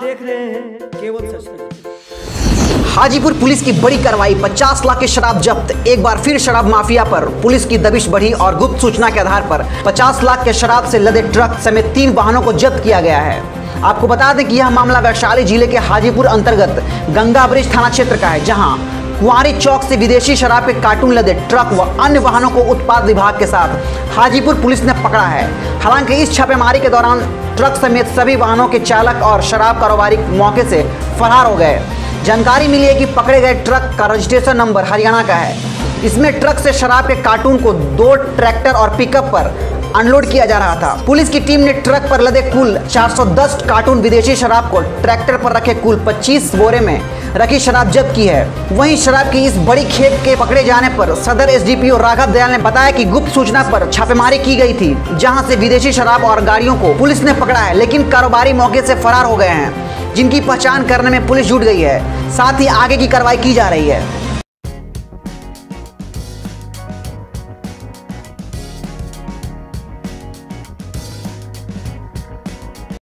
देख रहे हैं, केवल सच तक हाजीपुर पुलिस की बड़ी कार्रवाई 50 लाख की शराब जब्त। एक बार फिर शराब माफिया पर। पुलिस की दबिश बढ़ी और गुप्त सूचना के आधार पर 50 लाख के शराब से लदे ट्रक समेत तीन वाहनों को जब्त किया गया है। आपको बता दें कि यह मामला वैशाली ज़िले के हाजीपुर अंतर्गत गंगा ब्रिज थाना क्षेत्र का है, जहाँ कुंवारी चौक से विदेशी शराब के कार्टून लदे ट्रक व अन्य वाहनों को उत्पाद विभाग के साथ हाजीपुर पुलिस ने पकड़ा है। हालाँकि इस छापेमारी के दौरान ट्रक समेत सभी वाहनों के चालक और शराब कारोबारी मौके से फरार हो गए। जानकारी मिली है कि पकड़े गए ट्रक का रजिस्ट्रेशन नंबर हरियाणा का है। इसमें ट्रक से शराब के कार्टून को दो ट्रैक्टर और पिकअप पर अनलोड किया जा रहा था। पुलिस की टीम ने ट्रक पर लदे कुल 410 कार्टून विदेशी शराब को ट्रैक्टर पर रखे कुल 25 बोरे में रखी शराब जब्त की है। वहीं शराब की इस बड़ी खेप के पकड़े जाने पर सदर एसडीपीओ राघव दयाल ने बताया कि गुप्त सूचना पर छापेमारी की गई थी, जहाँ से विदेशी शराब और गाड़ियों को पुलिस ने पकड़ा है, लेकिन कारोबारी मौके से फरार हो गए हैं, जिनकी पहचान करने में पुलिस जुट गई है। साथ ही आगे की कार्रवाई की जा रही है।